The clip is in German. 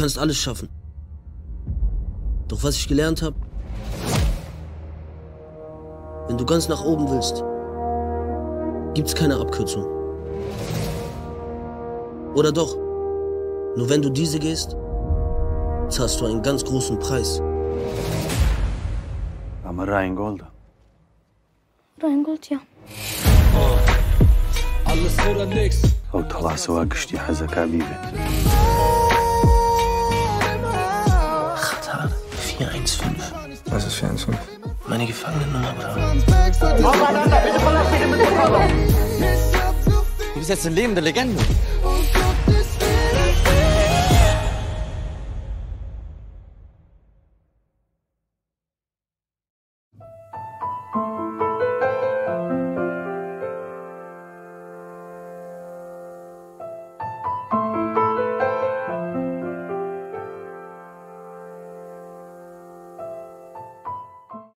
kannst alles schaffen. Doch was ich gelernt habe, wenn du ganz nach oben willst, gibt's keine Abkürzung. Oder doch? Nur wenn du diese gehst, zahlst du einen ganz großen Preis. أما راين Rheingold, ja. أو طلع سوا قشتي حزك حبيبي Qatar 415. Was ist für ein Fünf? Meine Gefangenennummer, Bra. Du bist jetzt eine lebende Legende.